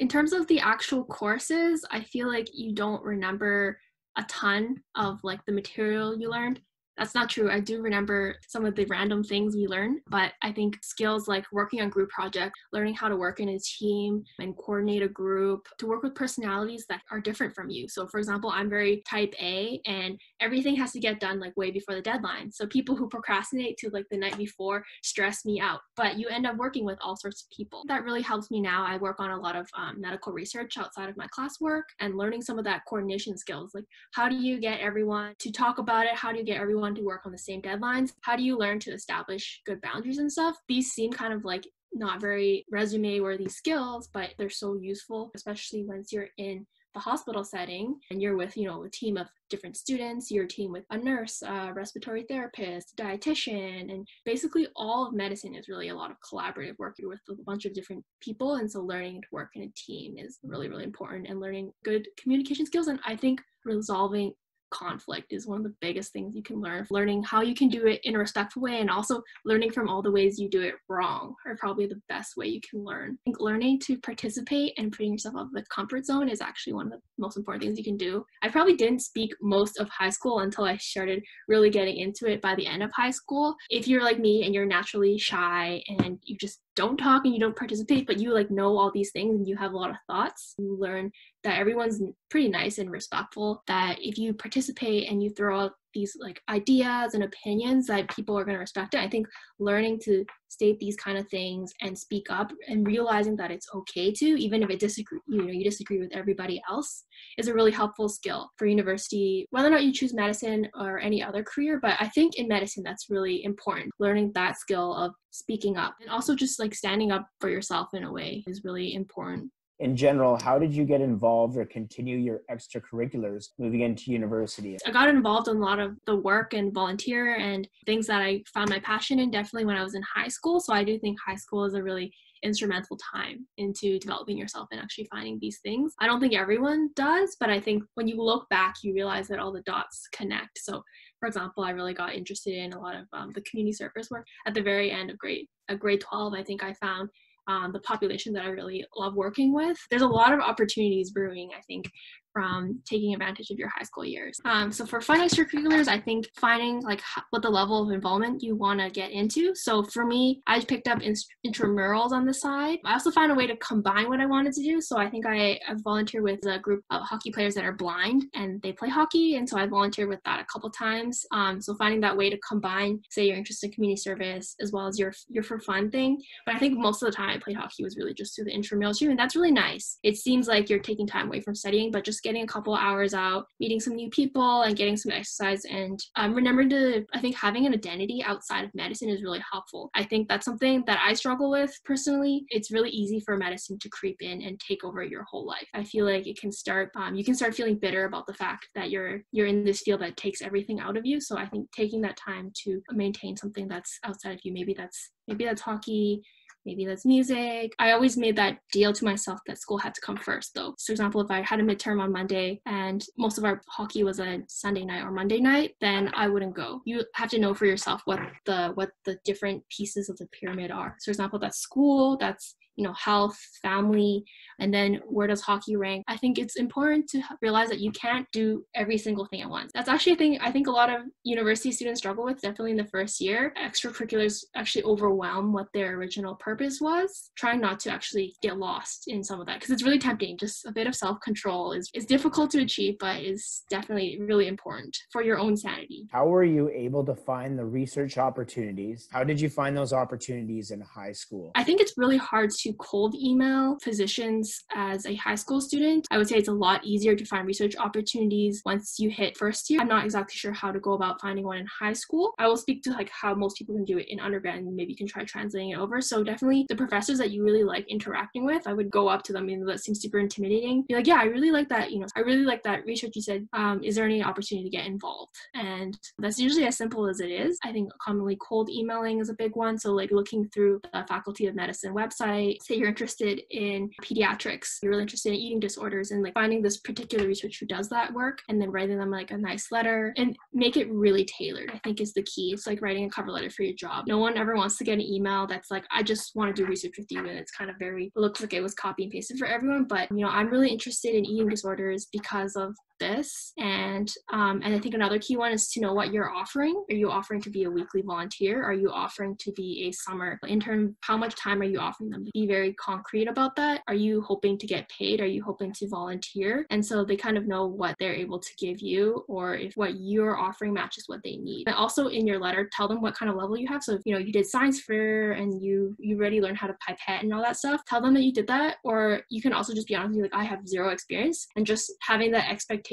In terms of the actual courses, I feel like you don't remember a ton of like the material you learned that's not true. I do remember some of the random things we learned, but I think skills like working on group projects, learning how to work in a team and coordinate a group, to work with personalities that are different from you. So, for example, I'm very type A and everything has to get done like way before the deadline. So, people who procrastinate to like the night before stress me out, but you end up working with all sorts of people. That really helps me now. I work on a lot of um, medical research outside of my classwork and learning some of that coordination skills. Like, how do you get everyone to talk about it? How do you get everyone to work on the same deadlines? How do you learn to establish good boundaries and stuff? These seem kind of like not very resume worthy skills, but they're so useful, especially once you're in the hospital setting and you're with you know a team of different students you're team with a nurse a respiratory therapist dietitian and basically all of medicine is really a lot of collaborative work you're with a bunch of different people and so learning to work in a team is really really important and learning good communication skills and i think resolving conflict is one of the biggest things you can learn. Learning how you can do it in a respectful way and also learning from all the ways you do it wrong are probably the best way you can learn. I think learning to participate and putting yourself out of the comfort zone is actually one of the most important things you can do. I probably didn't speak most of high school until I started really getting into it by the end of high school. If you're like me and you're naturally shy and you just don't talk and you don't participate, but you like know all these things and you have a lot of thoughts, you learn that everyone's pretty nice and respectful. That if you participate and you throw out these like ideas and opinions that people are going to respect it. I think learning to state these kind of things and speak up and realizing that it's okay to, even if it disagree, you know, you disagree with everybody else, is a really helpful skill for university, whether or not you choose medicine or any other career. But I think in medicine, that's really important. Learning that skill of speaking up and also just like standing up for yourself in a way is really important in general, how did you get involved or continue your extracurriculars moving into university? I got involved in a lot of the work and volunteer and things that I found my passion in definitely when I was in high school. So I do think high school is a really instrumental time into developing yourself and actually finding these things. I don't think everyone does, but I think when you look back, you realize that all the dots connect. So, for example, I really got interested in a lot of um, the community service work at the very end of grade, uh, grade 12. I think I found um, the population that I really love working with. There's a lot of opportunities brewing, I think, from taking advantage of your high school years. Um, so for fun extracurriculars, I think finding like what the level of involvement you want to get into. So for me, I picked up in- intramurals on the side. I also found a way to combine what I wanted to do. So I think I, I volunteered with a group of hockey players that are blind and they play hockey, and so I volunteered with that a couple times. Um, so finding that way to combine, say, your interest in community service as well as your your for fun thing. But I think most of the time I played hockey was really just through the intramurals too, and that's really nice. It seems like you're taking time away from studying, but just just getting a couple hours out, meeting some new people, and getting some exercise. And um, remember to, I think having an identity outside of medicine is really helpful. I think that's something that I struggle with personally. It's really easy for medicine to creep in and take over your whole life. I feel like it can start, um, you can start feeling bitter about the fact that you're you're in this field that takes everything out of you. So I think taking that time to maintain something that's outside of you, maybe that's maybe that's hockey maybe that's music. I always made that deal to myself that school had to come first, though. So, for example, if I had a midterm on Monday and most of our hockey was a Sunday night or Monday night, then I wouldn't go. You have to know for yourself what the what the different pieces of the pyramid are. So, for example, that's school, that's you know health family and then where does hockey rank? I think it's important to realize that you can't do every single thing at once. That's actually a thing i think a lot of university students struggle with definitely in the first year. Extracurriculars actually overwhelm what their original purpose was. Trying not to actually get lost in some of that because it's really tempting. Just a bit of self-control is, is difficult to achieve but is definitely really important for your own sanity. How were you able to find the research opportunities? How did you find those opportunities in high school? I think it's really hard to cold email physicians as a high school student. I would say it's a lot easier to find research opportunities once you hit first year. I'm not exactly sure how to go about finding one in high school. I will speak to like how most people can do it in undergrad and maybe you can try translating it over. So definitely the professors that you really like interacting with, I would go up to them and that seems super intimidating. Be like, yeah, I really like that, you know, I really like that research you said. Um, is there any opportunity to get involved? And that's usually as simple as it is. I think commonly cold emailing is a big one. So like looking through the faculty of medicine website say you're interested in pediatrics, you're really interested in eating disorders and like finding this particular researcher who does that work and then writing them like a nice letter and make it really tailored, I think is the key. It's like writing a cover letter for your job. No one ever wants to get an email that's like, I just want to do research with you. And it's kind of very, looks like it was copy and pasted for everyone. But, you know, I'm really interested in eating disorders because of this. And um, and i think another key one is to know what you're offering. Are you offering to be a weekly volunteer? Are you offering to be a summer intern? How much time are you offering them? Be very concrete about that. Are you hoping to get paid? Are you hoping to volunteer? And so they kind of know what they're able to give you or if what you're offering matches what they need. And also in your letter tell them what kind of level you have. So if you know you did science fair and you you already learned how to pipette and all that stuff tell them that you did that. Or you can also just be honest with you like i have zero experience. And just having that expectation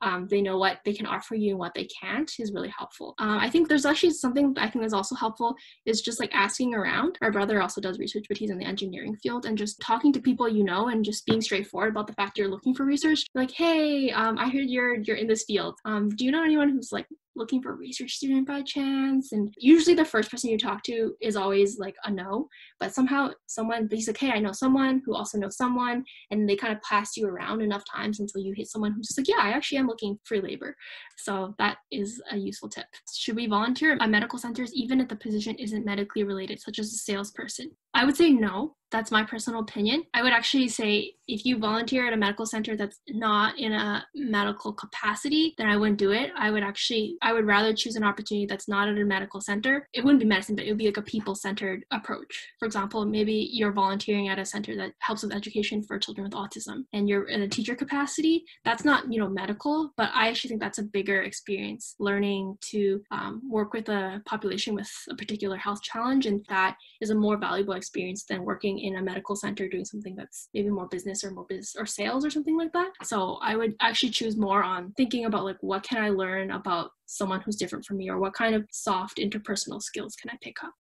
Um, they know what they can offer you and what they can't is really helpful. Uh, I think there's actually something I think is also helpful is just like asking around. Our brother also does research, but he's in the engineering field, and just talking to people you know and just being straightforward about the fact you're looking for research. Like, hey, um, I heard you're you're in this field. Um, do you know anyone who's like looking for a research student by chance? And usually the first person you talk to is always like a no, but somehow someone, he's like, hey, I know someone who also knows someone. And they kind of pass you around enough times until you hit someone who's just like, yeah, I actually am looking for labor. So that is a useful tip. Should we volunteer at medical centers even if the position isn't medically related, such as a salesperson? I would say no. That's my personal opinion. I would actually say if you volunteer at a medical center that's not in a medical capacity, then I wouldn't do it. I would actually, I would rather choose an opportunity that's not at a medical center. It wouldn't be medicine, but it would be like a people centered approach. For example, maybe you're volunteering at a center that helps with education for children with autism and you're in a teacher capacity. That's not, you know, medical, but I actually think that's a bigger experience learning to um, work with a population with a particular health challenge. And that is a more valuable experience than working in a medical center doing something that's maybe more business or more business or sales or something like that. So I would actually choose more on thinking about like what can I learn about someone who's different from me or what kind of soft interpersonal skills can I pick up.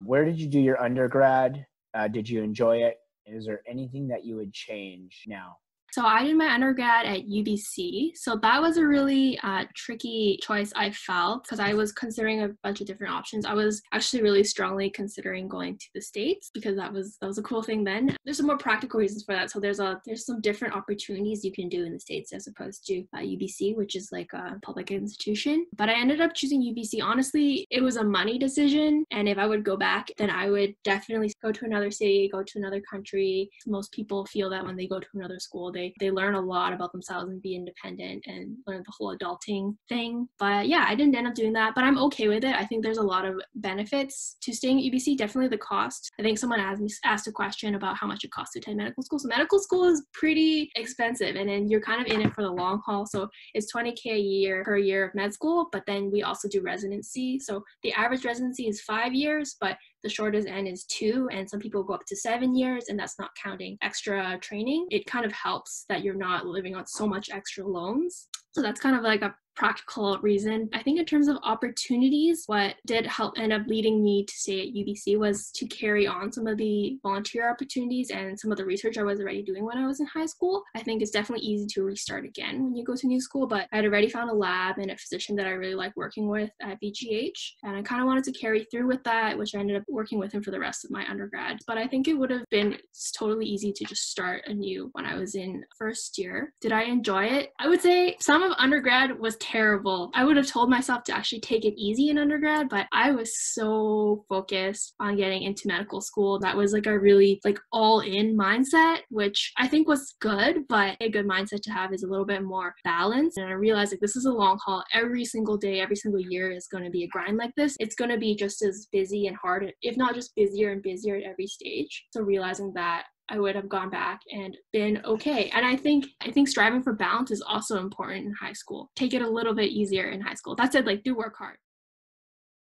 Where did you do your undergrad? Uh, did you enjoy it? Is there anything that you would change now? So I did my undergrad at UBC. So that was a really uh, tricky choice I felt because I was considering a bunch of different options. I was actually really strongly considering going to the States because that was that was a cool thing then. There's some more practical reasons for that. So there's a there's some different opportunities you can do in the States as opposed to uh, UBC, which is like a public institution. But I ended up choosing UBC. Honestly, it was a money decision. And if I would go back, then I would definitely go to another city, go to another country. Most people feel that when they go to another school, they they learn a lot about themselves and be independent and learn the whole adulting thing. But yeah, I didn't end up doing that, but I'm okay with it. I think there's a lot of benefits to staying at UBC. Definitely the cost. I think someone asked me asked a question about how much it costs to attend medical school. So medical school is pretty expensive, and then you're kind of in it for the long haul. So it's 20k a year per year of med school, but then we also do residency. So the average residency is five years, but the shortest end is two, and some people go up to seven years, and that's not counting extra training. It kind of helps that you're not living on so much extra loans. So that's kind of like a practical reason. I think in terms of opportunities, what did help end up leading me to stay at UBC was to carry on some of the volunteer opportunities and some of the research I was already doing when I was in high school. I think it's definitely easy to restart again when you go to new school, but I had already found a lab and a physician that I really like working with at VGH, and I kind of wanted to carry through with that, which I ended up working with him for the rest of my undergrad. But I think it would have been totally easy to just start anew when I was in first year. Did I enjoy it? I would say some of undergrad was terrible. I would have told myself to actually take it easy in undergrad, but I was so focused on getting into medical school. That was like a really like all in mindset, which I think was good, but a good mindset to have is a little bit more balanced. And I realized like this is a long haul. Every single day, every single year is going to be a grind like this. It's going to be just as busy and hard, if not just busier and busier at every stage. So realizing that I would have gone back and been okay. And I think I think striving for balance is also important in high school. Take it a little bit easier in high school. That said, like do work hard.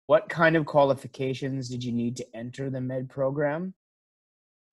What kind of qualifications did you need to enter the med program?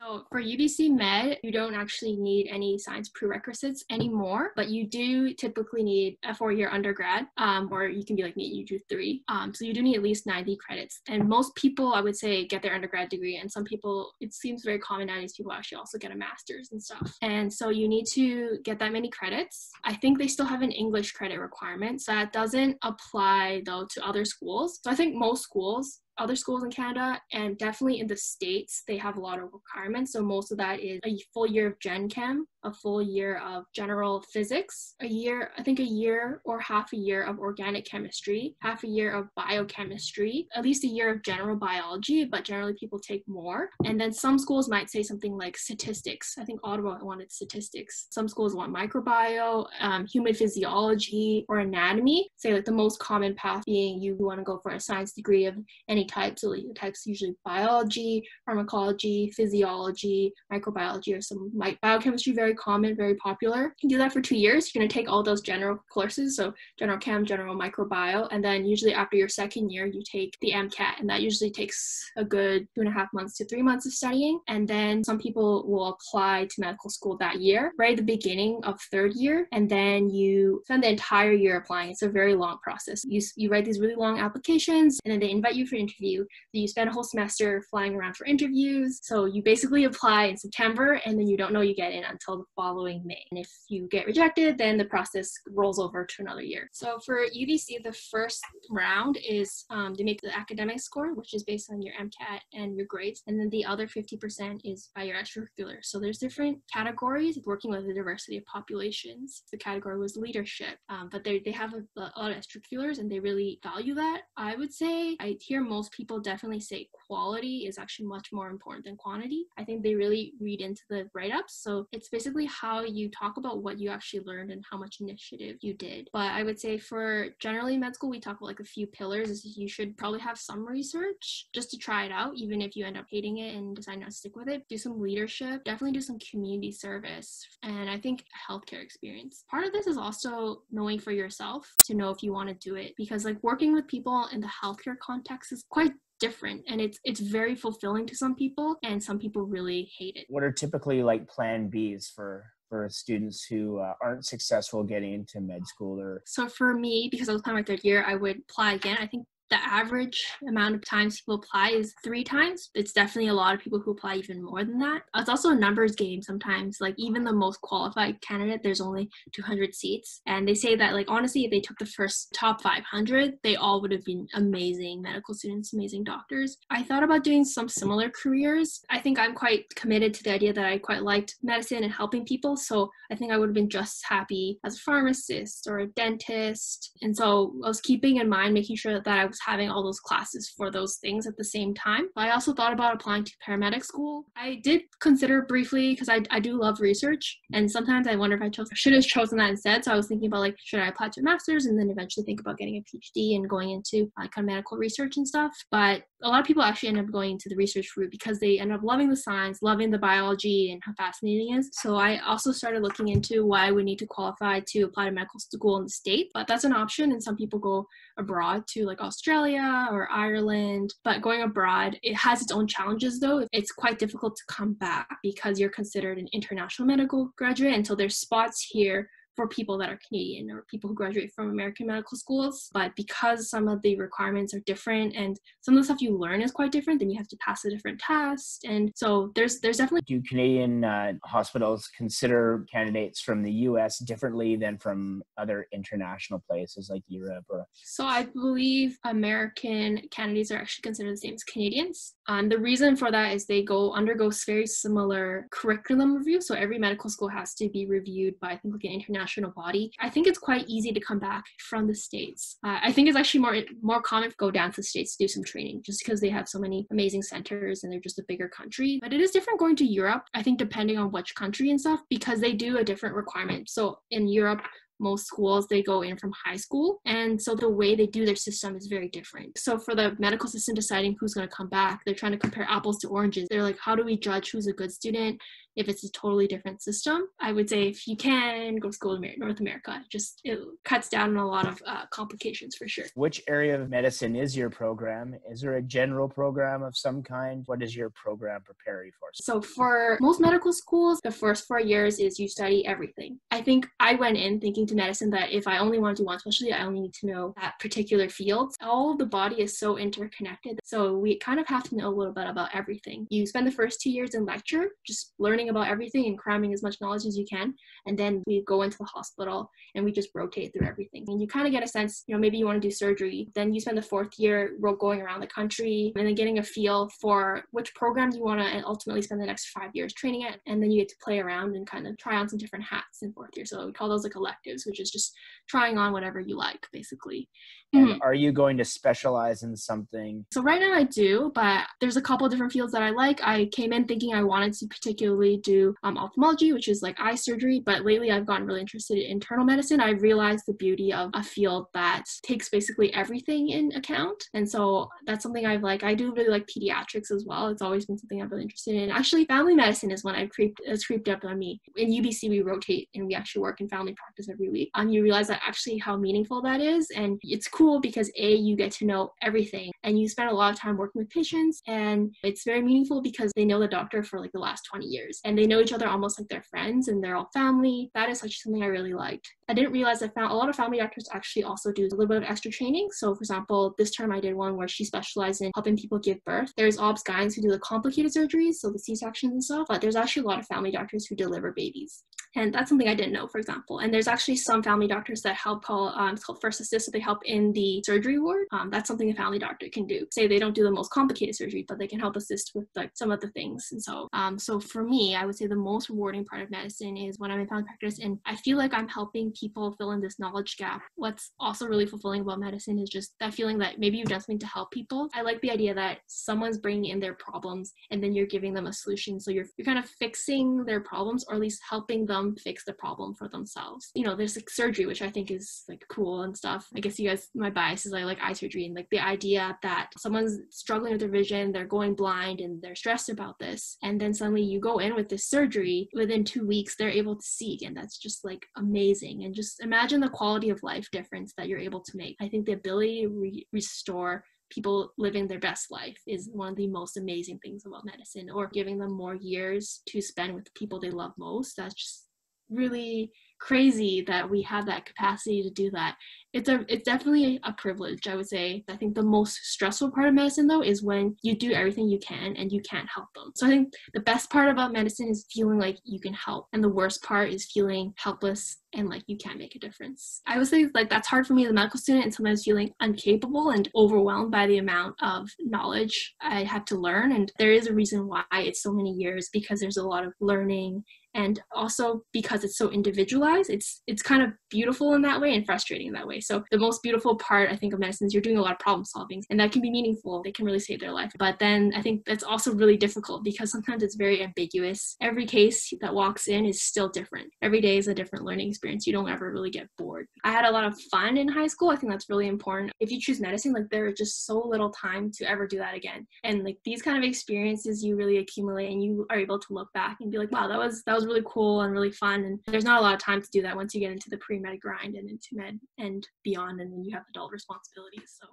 So for UBC Med, you don't actually need any science prerequisites anymore, but you do typically need a four-year undergrad, um, or you can be like me, you do three. Um, so you do need at least 90 credits. And most people, I would say, get their undergrad degree, and some people, it seems very common nowadays, people actually also get a master's and stuff. And so you need to get that many credits. I think they still have an English credit requirement, so that doesn't apply though to other schools. So I think most schools other schools in Canada and definitely in the States, they have a lot of requirements. So most of that is a full year of Gen Chem, a full year of general physics, a year, I think a year or half a year of organic chemistry, half a year of biochemistry, at least a year of general biology, but generally people take more. And then some schools might say something like statistics. I think Ottawa wanted statistics. Some schools want microbiome, um, human physiology, or anatomy. Say like the most common path being you want to go for a science degree of any type. So the types usually biology, pharmacology, physiology, microbiology, or some biochemistry, very common, very popular. You can do that for two years. You're going to take all those general courses, so general chem, general microbiome, and then usually after your second year, you take the MCAT, and that usually takes a good two and a half months to three months of studying. And then some people will apply to medical school that year, right at the beginning of third year, and then you spend the entire year applying. It's a very long process. You, you write these really long applications, and then they invite you for interview. So you spend a whole semester flying around for interviews. So you basically apply in September, and then you don't know you get in until the following May. And if you get rejected, then the process rolls over to another year. So for UBC, the first round is um, to make the academic score, which is based on your MCAT and your grades, and then the other 50% is by your extracurricular. So there's different categories working with the diversity of populations. The category was leadership, um, but they, they have a, a lot of extracurriculars and they really value that. I would say I hear most people definitely say quality is actually much more important than quantity. I think they really read into the write ups. So it's basically how you talk about what you actually learned and how much initiative you did. But I would say for generally med school, we talk about like a few pillars. Is you should probably have some research just to try it out, even if you end up hating it and decide not to stick with it. Do some leadership, definitely do some community service, and I think healthcare experience. Part of this is also knowing for yourself to know if you want to do it because like working with people in the healthcare context is quite different and it's it's very fulfilling to some people and some people really hate it. What are typically like plan b's for for students who uh, aren't successful getting into med school or so for me because i was planning my third year i would apply again. I think the average amount of times people apply is three times. It's definitely a lot of people who apply even more than that. It's also a numbers game sometimes. Like even the most qualified candidate, there's only 200 seats. And they say that like honestly, if they took the first top 500, they all would have been amazing medical students, amazing doctors. I thought about doing some similar careers. I think I'm quite committed to the idea that I quite liked medicine and helping people. So I think I would have been just happy as a pharmacist or a dentist. And so I was keeping in mind making sure that I having all those classes for those things at the same time. I also thought about applying to paramedic school. I did consider briefly because I, I do love research. And sometimes I wonder if I chose, should have chosen that instead. So I was thinking about like, should I apply to a master's and then eventually think about getting a PhD and going into like kind of medical research and stuff. But a lot of people actually end up going into the research route because they end up loving the science, loving the biology and how fascinating it is. So I also started looking into why would need to qualify to apply to medical school in the state. But that's an option and some people go abroad to like Australia or Ireland. But going abroad, it has its own challenges though. It's quite difficult to come back because you're considered an international medical graduate. And so there's spots here for people that are Canadian or people who graduate from American medical schools. But because some of the requirements are different and some of the stuff you learn is quite different, then you have to pass a different test. And so there's there's definitely do Canadian uh, hospitals consider candidates from the U.S. differently than from other international places like Europe or? So I believe American candidates are actually considered the same as Canadians. And the reason for that is they go undergo very similar curriculum review. So every medical school has to be reviewed by I think like an international body. I think it's quite easy to come back from the states. Uh, I think it's actually more more common to go down to the states to do some training, just because they have so many amazing centers and they're just a bigger country. But it is different going to Europe. I think depending on which country and stuff, because they do a different requirement. So in Europe, most schools they go in from high school and so the way they do their system is very different so for the medical system deciding who's going to come back they're trying to compare apples to oranges they're like how do we judge who's a good student if it's a totally different system i would say if you can go to school in north america just it cuts down on a lot of uh, complications for sure which area of medicine is your program is there a general program of some kind what does your program prepare you for so for most medical schools the first four years is you study everything I think I went in thinking to medicine that if I only want to do one specialty, I only need to know that particular field. All of the body is so interconnected. So we kind of have to know a little bit about everything. You spend the first two years in lecture, just learning about everything and cramming as much knowledge as you can. And then we go into the hospital and we just rotate through everything. And you kind of get a sense, you know, maybe you want to do surgery. Then you spend the fourth year going around the country and then getting a feel for which programs you want to ultimately spend the next five years training at. And then you get to play around and kind of try on some different hats in fourth year. So we call those like electives, which is just trying on whatever you like, basically. And mm-hmm. are you going to specialize in something? So right now I do, but there's a couple different fields that I like. I came in thinking I wanted to particularly do um, ophthalmology, which is like eye surgery, but lately I've gotten really interested in internal medicine. I realized the beauty of a field that takes basically everything in account. And so that's something I've like. I do really like pediatrics as well. It's always been something I'm really interested in. Actually, family medicine is one I've creeped has creeped up on me. In UBC we rotate and we actually work in family practice every week. And you realize that actually how meaningful that is. And it's cool because A, you get to know everything and you spend a lot of time working with patients and it's very meaningful because they know the doctor for like the last 20 years and they know each other almost like they're friends and they're all family. That is such something I really liked. I didn't realize I found a lot of family doctors actually also do a little bit of extra training. So for example, this term I did one where she specialized in helping people give birth. There's obs-gyns who do the complicated surgeries, so the C-sections and stuff, but there's actually a lot of family doctors who deliver babies. And that's something I didn't know, for example. And there's actually some family doctors that help call, um, it's called first assist, so they help in the surgery ward. Um, that's something a family doctor can do. Say they don't do the most complicated surgery, but they can help assist with like some of the things. And so, um, so for me, I would say the most rewarding part of medicine is when I'm in family practice and I feel like I'm helping people fill in this knowledge gap. What's also really fulfilling about medicine is just that feeling that maybe you've done something to help people. I like the idea that someone's bringing in their problems and then you're giving them a solution. So you're, you're kind of fixing their problems or at least helping them fix the problem for themselves. You know, there's like surgery, which I think is like cool and stuff. I guess you guys, my bias is I like eye surgery and like the idea that someone's struggling with their vision, they're going blind and they're stressed about this. And then suddenly you go in with this surgery, within two weeks, they're able to see again. That's just like amazing. And just imagine the quality of life difference that you're able to make. I think the ability to re- restore people living their best life is one of the most amazing things about medicine or giving them more years to spend with the people they love most that's just really crazy that we have that capacity to do that. It's a it's definitely a privilege i would say. I think the most stressful part of medicine though is when you do everything you can and you can't help them. So i think the best part about medicine is feeling like you can help and the worst part is feeling helpless and like you can't make a difference. I would say like that's hard for me as a medical student and sometimes feeling incapable and overwhelmed by the amount of knowledge i have to learn and there is a reason why it's so many years because there's a lot of learning and also because it's so individualized it's it's kind of beautiful in that way and frustrating in that way. So the most beautiful part i think of medicine is you're doing a lot of problem solving and that can be meaningful. They can really save their life. But then i think that's also really difficult because sometimes it's very ambiguous. Every case that walks in is still different. Every day is a different learning experience. You don't ever really get bored. I had a lot of fun in high school. I think that's really important. If you choose medicine like there is just so little time to ever do that again. And like these kind of experiences you really accumulate and you are able to look back and be like wow that was that really cool and really fun. And there's not a lot of time to do that once you get into the pre med grind and into med and beyond, and then you have adult responsibilities. So